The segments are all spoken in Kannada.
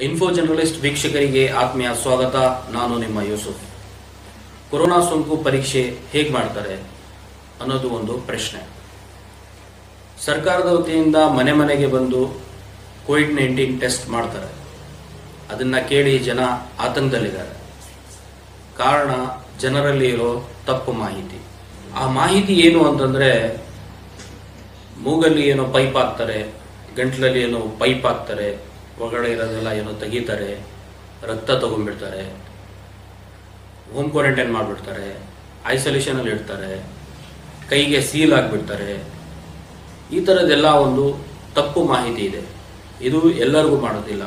ಇನ್ಫೋ ಜರ್ನಲಿಸ್ಟ್ ವೀಕ್ಷಕರಿಗೆ ಆತ್ಮೀಯ ಸ್ವಾಗತ. ನಾನು ನಿಮ್ಮ ಯೂಸುಫ್. ಕೊರೋನಾ ಸೋಂಕು ಪರೀಕ್ಷೆ ಹೇಗೆ ಮಾಡ್ತಾರೆ ಅನ್ನೋದು ಒಂದು ಪ್ರಶ್ನೆ. ಸರ್ಕಾರದ ವತಿಯಿಂದ ಮನೆ ಮನೆಗೆ ಬಂದು ಕೋವಿಡ್ ನೈನ್ಟೀನ್ ಟೆಸ್ಟ್ ಮಾಡ್ತಾರೆ. ಅದನ್ನ ಕೇಳಿ ಜನ ಆತಂಕದಲ್ಲಿದ್ದಾರೆ. ಕಾರಣ ಜನರಲ್ಲಿ ಇರೋ ತಪ್ಪು ಮಾಹಿತಿ. ಆ ಮಾಹಿತಿ ಏನು ಅಂತಂದ್ರೆ ಮೂಗಲ್ಲಿ ಏನೋ ಪೈಪ್ ಹಾಕ್ತಾರೆ, ಗಂಟ್ಲಲ್ಲಿ ಏನೋ ಪೈಪ್ ಹಾಕ್ತಾರೆ ಒಳಗಡೆ ಇರೋದೆಲ್ಲ ಏನೋ ತೆಗಿತಾರೆ, ರಕ್ತ ತೊಗೊಂಡ್ಬಿಡ್ತಾರೆ ಹೋಮ್ ಕ್ವಾರಂಟೈನ್ ಮಾಡಿಬಿಡ್ತಾರೆ ಐಸೋಲೇಷನಲ್ಲಿ ಇಡ್ತಾರೆ ಕೈಗೆ ಸೀಲ್ ಆಗಿಬಿಡ್ತಾರೆ. ಈ ಥರದ್ದೆಲ್ಲ ಒಂದು ತಪ್ಪು ಮಾಹಿತಿ ಇದೆ. ಇದು ಎಲ್ಲರಿಗೂ ಮಾಡೋದಿಲ್ಲ.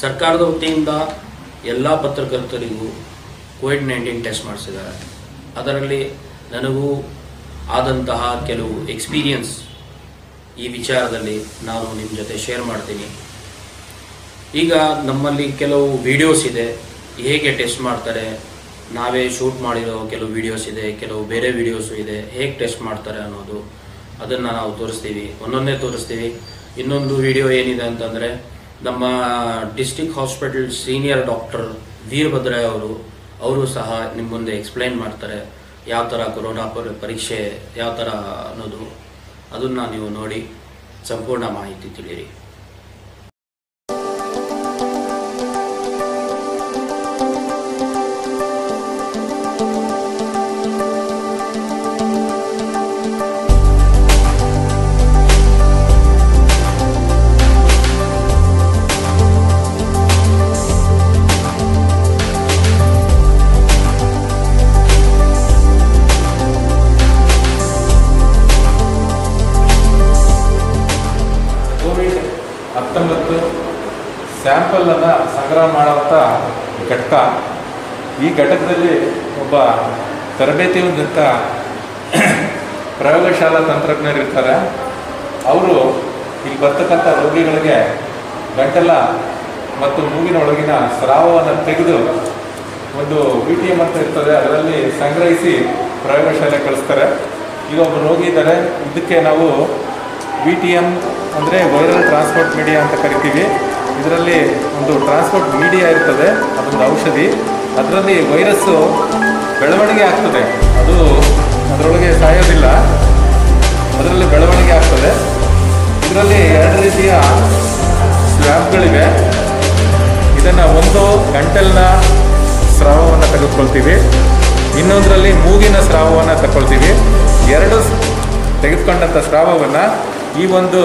ಸರ್ಕಾರದ ವತಿಯಿಂದ ಎಲ್ಲ ಪತ್ರಕರ್ತರಿಗೂ ಕೋವಿಡ್ ನೈನ್ಟೀನ್ ಟೆಸ್ಟ್ ಮಾಡಿಸಿದ್ದಾರೆ. ಅದರಲ್ಲಿ ನನಗೂ ಆದಂತಹ ಕೆಲವು ಎಕ್ಸ್ಪೀರಿಯನ್ಸ್ ಈ ವಿಚಾರದಲ್ಲಿ ನಾನು ನಿಮ್ಮ ಜೊತೆ ಶೇರ್ ಮಾಡ್ತೀನಿ. ಈಗ ನಮ್ಮಲ್ಲಿ ಕೆಲವು ವಿಡಿಯೋಸ್ ಇದೆ. ಹೇಗೆ ಟೆಸ್ಟ್ ಮಾಡ್ತಾರೆ? ನಾವೇ ಶೂಟ್ ಮಾಡಿರೋ ಕೆಲವು ವಿಡಿಯೋಸ್ ಇದೆ. ಕೆಲವು ಬೇರೆ ವಿಡಿಯೋಸು ಇದೆ. ಹೇಗೆ ಟೆಸ್ಟ್ ಮಾಡ್ತಾರೆ ಅನ್ನೋದು ಅದನ್ನು ನಾವು ತೋರಿಸ್ತೀವಿ. ಒಂದೊಂದೇ ತೋರಿಸ್ತೀವಿ. ಇನ್ನೊಂದು ವಿಡಿಯೋ ಏನಿದೆ ಅಂತಂದರೆ, ನಮ್ಮ district hospital senior doctor Veerabhadraiah ಅವರು ಅವರು ಸಹ ನಿಮ್ಮ ಮುಂದೆ ಎಕ್ಸ್ಪ್ಲೈನ್ ಮಾಡ್ತಾರೆ. ಯಾವ ಥರ ಕೊರೋನಾ ಪರಿ- ಪರೀಕ್ಷೆ, ಯಾವ ಥರ ಅನ್ನೋದು. ಅದನ್ನು ನೀವು ನೋಡಿ, ಸಂಪೂರ್ಣ ಮಾಹಿತಿ ತಿಳಿಯಿರಿ. ಸ್ಯಾಂಪಲನ್ನು ಸಂಗ್ರಹ ಮಾಡುವಂಥ ಘಟಕ. ಈ ಘಟಕದಲ್ಲಿ ಒಬ್ಬ ತರಬೇತಿ ಹೊಂದಿದ್ದ ಪ್ರಯೋಗಶಾಲಾ ತಂತ್ರಜ್ಞರು ಇರ್ತಾರೆ ಅವರು ಇಲ್ಲಿ ಬರ್ತಕ್ಕಂಥ ರೋಗಿಗಳಿಗೆ ಗಂಟಲ ಮತ್ತು ಮೂಗಿನ ಒಳಗಿನ ಸ್ರಾವವನ್ನು ತೆಗೆದು ಒಂದು ವಿ ಟಿ ಎಂ ಅಂತ ಇರ್ತದೆ, ಅದರಲ್ಲಿ ಸಂಗ್ರಹಿಸಿ ಪ್ರಯೋಗಶಾಲೆ ಕಳಿಸ್ತಾರೆ. ಈಗ ಒಬ್ಬ ರೋಗಿ ಇದ್ದಾರೆ, ಇದಕ್ಕೆ ನಾವು ವಿ ಟಿ ಎಂ ಅಂದರೆ ವೈರಲ್ ಟ್ರಾನ್ಸ್ಪೋರ್ಟ್ ಮೀಡಿಯಾ ಅಂತ ಕರಿತೀವಿ. ಇದರಲ್ಲಿ ಒಂದು ಟ್ರಾನ್ಸ್ಪೋರ್ಟ್ ಮೀಡಿಯಾ ಇರ್ತದೆ, ಅದೊಂದು ಔಷಧಿ. ಅದರಲ್ಲಿ ವೈರಸ್ಸು ಬೆಳವಣಿಗೆ ಆಗ್ತದೆ. ಅದು ಅದರೊಳಗೆ ಸಾಯೋದಿಲ್ಲ. ಅದರಲ್ಲಿ ಬೆಳವಣಿಗೆ ಆಗ್ತದೆ. ಇದರಲ್ಲಿ ಎರಡು ರೀತಿಯ ಸ್ಲ್ಯಾಬ್ಗಳಿವೆ. ಇದನ್ನು ಒಂದು ಗಂಟಲಿನ ಸ್ರಾವವನ್ನು ತೆಗೆದುಕೊಳ್ತೀವಿ. ಇನ್ನೊಂದರಲ್ಲಿ ಮೂಗಿನ ಸ್ರಾವವನ್ನು ತಗೊಳ್ತೀವಿ ಎರಡು ತೆಗೆದುಕೊಂಡಂಥ ಸ್ರಾವವನ್ನು ಈ ಒಂದು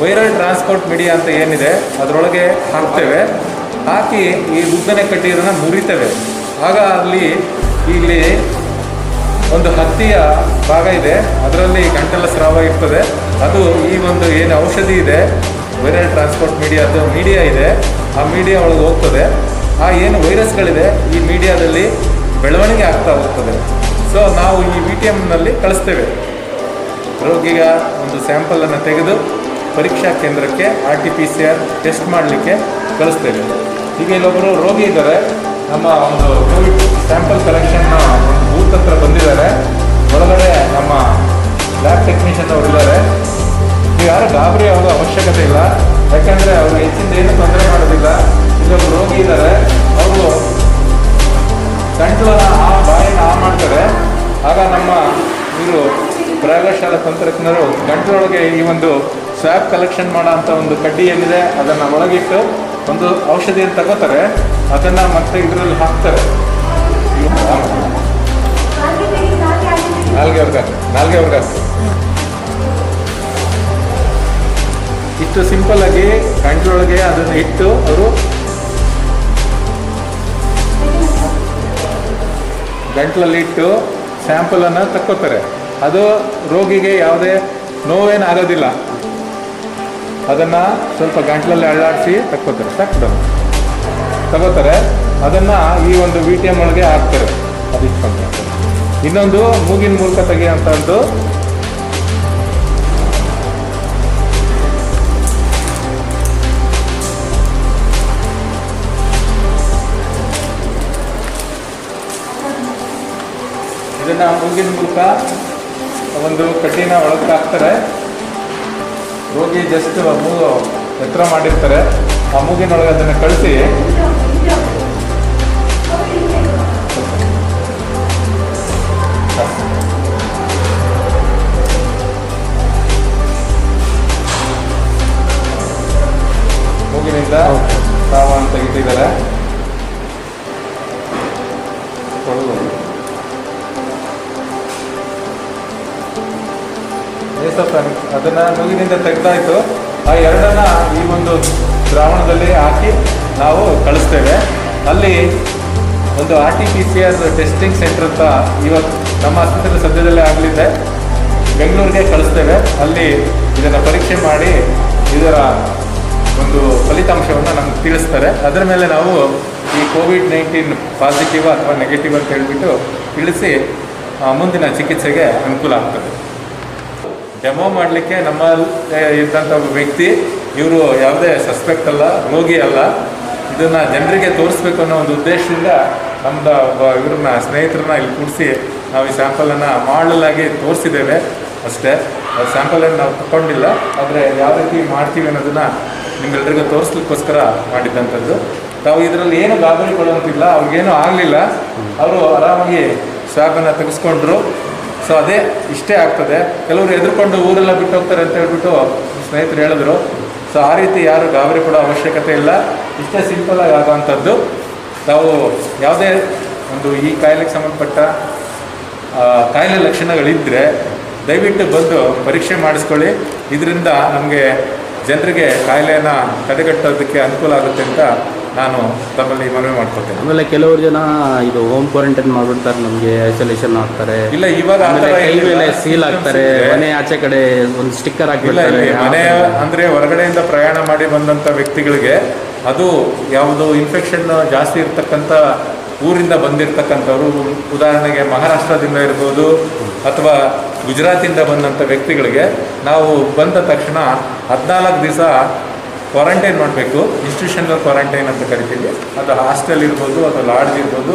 ವೈರಲ್ ಟ್ರಾನ್ಸ್ಪೋರ್ಟ್ ಮೀಡಿಯಾ ಅಂತ ಏನಿದೆ, ಅದರೊಳಗೆ ಹಾಕ್ತೇವೆ. ಹಾಕಿ ಈ ಉದ್ದನೆ ಕಡ್ಡಿಯನ್ನು ಮುರಿತೇವೆ. ಆಗ ಅಲ್ಲಿ ಇಲ್ಲಿ ಒಂದು ಹತ್ತಿಯ ಭಾಗ ಇದೆ, ಅದರಲ್ಲಿ ಗಂಟಲ ಸ್ರಾವ ಇರ್ತದೆ. ಅದು ಈ ಒಂದು ಏನು ಔಷಧಿ ಇದೆ, ವೈರಲ್ ಟ್ರಾನ್ಸ್ಪೋರ್ಟ್ ಮೀಡಿಯಾದ ಮೀಡಿಯಾ ಇದೆ, ಆ ಮೀಡಿಯಾ ಒಳಗೆ ಹೋಗ್ತದೆ. ಆ ಏನು ವೈರಸ್ಗಳಿದೆ, ಈ ಮೀಡಿಯಾದಲ್ಲಿ ಬೆಳವಣಿಗೆ ಆಗ್ತಾ ಹೋಗ್ತದೆ. ಸೊ ನಾವು ಈ ವಿ ಟಿ ಎಮ್ನಲ್ಲಿ ಕಳಿಸ್ತೇವೆ. ರೋಗಿಗ ಒಂದು ಸ್ಯಾಂಪಲನ್ನು ತೆಗೆದು ಪರೀಕ್ಷಾ ಕೇಂದ್ರಕ್ಕೆ R T P C R test ಮಾಡಲಿಕ್ಕೆ ಕಳಿಸ್ತೇವೆ. ಈಗ ಇಲ್ಲೊಬ್ಬರು ರೋಗಿ ಇದ್ದಾರೆ. ನಮ್ಮ ಒಂದು ಕೋವಿಡ್ ಸ್ಯಾಂಪಲ್ ಕಲೆಕ್ಷನ್ನ ಒಂದು ಬೂತ್ ಹತ್ರ ಬಂದಿದ್ದಾರೆ. ಒಳಗಡೆ ನಮ್ಮ ಲ್ಯಾಬ್ ಟೆಕ್ನಿಷಿಯನ್ ಅವರು ಇದ್ದಾರೆ. ನೀವು ಯಾರು ಗಾಬರಿ ಆಗೋ ಅವಶ್ಯಕತೆ ಇಲ್ಲ. ಯಾಕೆಂದರೆ ಅವರು ಹೆಚ್ಚಿಂದ ಏನು ತೊಂದರೆ ಮಾಡೋದಿಲ್ಲ. ಇಲ್ಲೊಬ್ಬರು ರೋಗಿ ಇದ್ದಾರೆ. ಅವರು ಗಂಟಲನ್ನ ಆ ಬಾಯನ್ನು ಆ ಮಾಡ್ತಾರೆ. ಆಗ ನಮ್ಮ ಇವರು ಪ್ರಯೋಗಶಾಲಾ ತಂತ್ರಜ್ಞರು ಗಂಟಲೊಳಗೆ ಈ ಒಂದು ಸ್ವ್ಯಾಬ್ ಕಲೆಕ್ಷನ್ ಮಾಡೋ ಅಂಥ ಒಂದು ಕಡ್ಡಿ ಏನಿದೆ, ಅದನ್ನು ಒಳಗಿಟ್ಟು ಒಂದು ಔಷಧಿಯನ್ನು ತಗೋತಾರೆ. ಅದನ್ನು ಮತ್ತೆ ಇದರಲ್ಲಿ ಹಾಕ್ತಾರೆ. ನಾಲ್ಗೆ ವರ್ಗ ನಾಲ್ಗೆ ವರ್ಗ. ಇಷ್ಟು ಸಿಂಪಲ್ ಆಗಿ ಗಂಟಲೊಳಗೆ ಅದನ್ನು ಇಟ್ಟು ಅವರು ಗಂಟ್ಲಲ್ಲಿ ಇಟ್ಟು ಸ್ಯಾಂಪಲನ್ನು ತಕ್ಕೋತಾರೆ. ಅದು ರೋಗಿಗೆ ಯಾವುದೇ ನೋವೇನು ಆಗೋದಿಲ್ಲ ಅದನ್ನು ಸ್ವಲ್ಪ ಗಂಟ್ಲಲ್ಲಿ ಅಳ್ಳಾಡಿಸಿ ತಕ್ಕೋತಾರೆ ಸಾಕು ತಗೋತಾರೆ, ಅದನ್ನು ಈ ಒಂದು ವಿ ಟಿ ಎಂ ಒಳಗೆ ಹಾಕ್ತಾರೆ. ಅದು ಇಟ್ಕೊಂಡು ಇನ್ನೊಂದು ಮೂಗಿನ ಮೂಲಕ ತೆಗೆಯುವಂಥದ್ದು ಇದನ್ನು ಮೂಗಿನ ಮೂಲಕ ಒಂದು ಕಡ್ಡಿನ ಒಳಗೆ ಹಾಕ್ತಾರೆ. ಜಸ್ಟ್ ಮೂಗು ಎತ್ತರ ಮಾಡಿರ್ತಾರೆ. ಆ ಮೂಗಿನೊಳಗೆ ಅದನ್ನು ಕಳಿಸಿ. ಮೂಗಿನಿಂದ ಸಾಮಾನು ತೆಗಿತಿದ್ದಾರೆ. ಏಸಪ್ಪ ಅದನ್ನ ನುಗಿನಿಂದ ತೆಗೆದಾಯ್ತು. ಆ ಎರಡನ್ನ ಈ ಒಂದು ದ್ರಾವಣದಲ್ಲಿ ಹಾಕಿ ನಾವು ಕಳಿಸ್ತೇವೆ. ಅಲ್ಲಿ ಒಂದು R T P C R testing centre ಅಂತ ಇವತ್ತು ನಮ್ಮ ಆಸ್ಪತ್ರೆ ಸದ್ಯದಲ್ಲೇ ಆಗಲಿದೆ. ಬೆಂಗಳೂರಿಗೆ ಕಳಿಸ್ತೇವೆ. ಅಲ್ಲಿ ಇದನ್ನು ಪರೀಕ್ಷೆ ಮಾಡಿ ಇದರ ಒಂದು ಫಲಿತಾಂಶವನ್ನು ನಮ್ಗೆ ತಿಳಿಸ್ತಾರೆ. ಅದರ ಮೇಲೆ ನಾವು ಈ ಕೋವಿಡ್ ನೈನ್ಟೀನ್ ಪಾಸಿಟಿವ್ ಅಥವಾ ನೆಗೆಟಿವ್ ಅಂತ ಹೇಳಿಬಿಟ್ಟು ತಿಳಿಸಿ ಮುಂದಿನ ಚಿಕಿತ್ಸೆಗೆ ಅನುಕೂಲ ಆಗ್ತದೆ. ಡೆಮೋ ಮಾಡಲಿಕ್ಕೆ ನಮ್ಮ ಇದ್ದಂಥ ಒಬ್ಬ ವ್ಯಕ್ತಿ, ಇವರು ಯಾವುದೇ ಸಸ್ಪೆಕ್ಟ್ ಅಲ್ಲ, ರೋಗಿ ಅಲ್ಲ. ಇದನ್ನು ಜನರಿಗೆ ತೋರಿಸ್ಬೇಕು ಅನ್ನೋ ಒಂದು ಉದ್ದೇಶದಿಂದ ನಮ್ಮದು ಒಬ್ಬ ಇವ್ರನ್ನ, ಸ್ನೇಹಿತರನ್ನ ಇಲ್ಲಿ ಕೂಡಿಸಿ ನಾವು ಈ ಸ್ಯಾಂಪಲನ್ನು ಮಾಡಲಾಗಿ ತೋರಿಸಿದ್ದೇವೆ ಅಷ್ಟೇ. ಸ್ಯಾಂಪಲನ್ನು ನಾವು ತಗೊಂಡಿಲ್ಲ ಆದರೆ ಯಾವ ರೀತಿ ಮಾಡ್ತೀವಿ ಅನ್ನೋದನ್ನು ನಿಮ್ಮೆಲ್ಲರಿಗೂ ತೋರಿಸ್ಲಿಕ್ಕೋಸ್ಕರ ಮಾಡಿದ್ದಂಥದ್ದು. ತಾವು ಇದರಲ್ಲಿ ಏನು ಗಾಬರಿ ಕೊಡುವಂತಿಲ್ಲ ಅವ್ರಿಗೇನು ಆಗಲಿಲ್ಲ. ಅವರು ಆರಾಮಾಗಿ ಸ್ವಾಬನ್ನು ತೆಗೆಸ್ಕೊಂಡ್ರು. ಸೊ ಅದೇ ಇಷ್ಟೇ ಆಗ್ತದೆ. ಕೆಲವರು ಎದುರುಕೊಂಡು ಊರೆಲ್ಲ ಬಿಟ್ಟು ಹೋಗ್ತಾರೆ ಅಂತ ಹೇಳ್ಬಿಟ್ಟು ಸ್ನೇಹಿತರು ಹೇಳಿದ್ರು. ಸೊ ಆ ರೀತಿ ಯಾರು ಗಾಬರಿ ಪಡೋ ಅವಶ್ಯಕತೆ ಇಲ್ಲ. ಇಷ್ಟೇ ಸಿಂಪಲ್ ಆಗಿ ಆಗೋವಂಥದ್ದು. ತಾವು ಯಾವುದೇ ಒಂದು ಈ ಕಾಯಿಲೆಗೆ ಸಂಬಂಧಪಟ್ಟ ಕಾಯಿಲೆ ಲಕ್ಷಣಗಳಿದ್ದರೆ ದಯವಿಟ್ಟು ಬಂದು ಪರೀಕ್ಷೆ ಮಾಡಿಸ್ಕೊಳ್ಳಿ. ಇದರಿಂದ ನಮಗೆ ಜನರಿಗೆ ಕಾಯಿಲೆಯನ್ನು ತಡೆಗಟ್ಟೋದಕ್ಕೆ ಅನುಕೂಲ ಆಗುತ್ತೆ ಅಂತ ನಾನು ತಮ್ಮಲ್ಲಿ ಮನವಿ ಮಾಡ್ಕೊತೇನೆ. ಆಮೇಲೆ ಕೆಲವರು ಜನ ಇದು ಹೋಮ್ ಕ್ವಾರಂಟೈನ್ ಮಾಡ್ಬಿಡ್ತಾರೆ ನಮಗೆ ಐಸೋಲೇಷನ್ ಆಗ್ತಾರೆ. ಇಲ್ಲ ಇವಾಗ ಕೈ ಮೇಲೆ ಸೀಲ್ ಆಗ್ತಾರೆ. ಮನೆ ಆಚೆ ಕಡೆ ಒಂದು ಸ್ಟಿಕ್ಕರ್ ಆಗಿಲ್ಲ ಇಲ್ಲಿ ಮನೆ ಅಂದ್ರೆ ಹೊರಗಡೆಯಿಂದ ಪ್ರಯಾಣ ಮಾಡಿ ಬಂದಂತ ವ್ಯಕ್ತಿಗಳಿಗೆ ಅದು ಯಾವುದು ಇನ್ಫೆಕ್ಷನ್ ಜಾಸ್ತಿ ಇರ್ತಕ್ಕಂಥ ಊರಿಂದ ಬಂದಿರತಕ್ಕಂಥವ್ರು ಉದಾಹರಣೆಗೆ ಮಹಾರಾಷ್ಟ್ರದಿಂದ ಇರ್ಬೋದು ಅಥವಾ ಗುಜರಾತಿಂದ ಬಂದಂಥ ವ್ಯಕ್ತಿಗಳಿಗೆ ನಾವು ಬಂದ ತಕ್ಷಣ ಹದಿನಾಲ್ಕು ದಿವಸ ಕ್ವಾರಂಟೈನ್ ಮಾಡಬೇಕು. ಇನ್ಸ್ಟಿಟ್ಯೂಷನಲ್ ಕ್ವಾರಂಟೈನ್ ಅಂತ ಕರಿತೀವಿ. ಅದು ಹಾಸ್ಟೆಲ್ ಇರ್ಬೋದು ಅಥವಾ ಲಾಡ್ಜ್ ಇರ್ಬೋದು,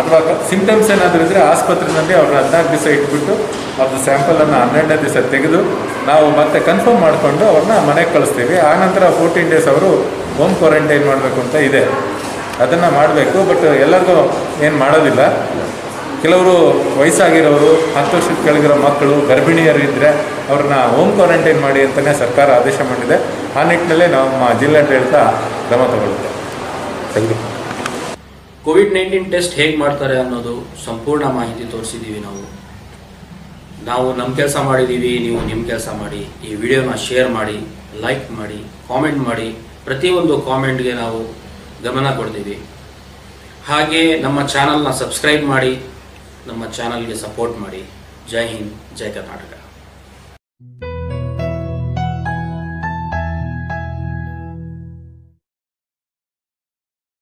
ಅಥವಾ ಸಿಂಪ್ಟಮ್ಸ್ ಏನಾದರೂ ಇದ್ದರೆ ಆಸ್ಪತ್ರೆಯಲ್ಲಿ ಅವ್ರನ್ನ ಹದಿನಾಲ್ಕು ದಿವಸ ಇಟ್ಬಿಟ್ಟು ಅವ್ರದ್ದು ಸ್ಯಾಂಪಲನ್ನು ಹನ್ನೆರಡನೇ ದಿವಸ ತೆಗೆದು ನಾವು ಮತ್ತೆ ಕನ್ಫರ್ಮ್ ಮಾಡಿಕೊಂಡು ಅವ್ರನ್ನ ಮನೆಗೆ ಕಳಿಸ್ತೀವಿ. ಆನಂತರ ಫೋರ್ಟೀನ್ ಡೇಸ್ ಅವರು ಹೋಮ್ ಕ್ವಾರಂಟೈನ್ ಮಾಡಬೇಕು ಅಂತ ಇದೆ. ಅದನ್ನು ಮಾಡಬೇಕು ಬಟ್ ಎಲ್ಲರಿಗೂ ಏನು ಮಾಡೋದಿಲ್ಲ. ಕೆಲವರು ವಯಸ್ಸಾಗಿರೋರು, ಹತ್ತು ವರ್ಷದ ಕೆಳಗಿರೋ ಮಕ್ಕಳು, ಗರ್ಭಿಣಿಯರು ಇದ್ದರೆ ಅವ್ರನ್ನ ಹೋಮ್ ಕ್ವಾರಂಟೈನ್ ಮಾಡಿ ಅಂತಲೇ ಸರ್ಕಾರ ಆದೇಶ ಮಾಡಿದೆ. ಆ ನಿಟ್ಟಿನಲ್ಲಿ ನಮ್ಮ ಜಿಲ್ಲಾಡಳಿತ ಕ್ರಮ ತಗೊಳ್ಳುತ್ತೆ. Thank you COVID nineteen test ಹೇಗೆ ಮಾಡ್ತಾರೆ ಅನ್ನೋದು ಸಂಪೂರ್ಣ ಮಾಹಿತಿ ತೋರಿಸಿದ್ದೀವಿ ನಾವು. ನಾವು ನಮ್ಮ ಕೆಲಸ ಮಾಡಿದ್ದೀವಿ ನೀವು ನಿಮ್ಮ ಕೆಲಸ ಮಾಡಿ. ಈ ವಿಡಿಯೋನ ಶೇರ್ ಮಾಡಿ ಲೈಕ್ ಮಾಡಿ ಕಾಮೆಂಟ್ ಮಾಡಿ. ಪ್ರತಿಯೊಂದು ಕಾಮೆಂಟ್ಗೆ ನಾವು ಗಮನ ಕೊಡ್ತೀವಿ. ಹಾಗೆ ನಮ್ಮ ಚಾನಲ್ನ ಸಬ್ಸ್ಕ್ರೈಬ್ ಮಾಡಿ ನಮ್ಮ ಚಾನಲ್ಗೆ ಸಪೋರ್ಟ್ ಮಾಡಿ. ಜೈ ಹಿಂದ್ ಜೈ ಕರ್ನಾಟಕ.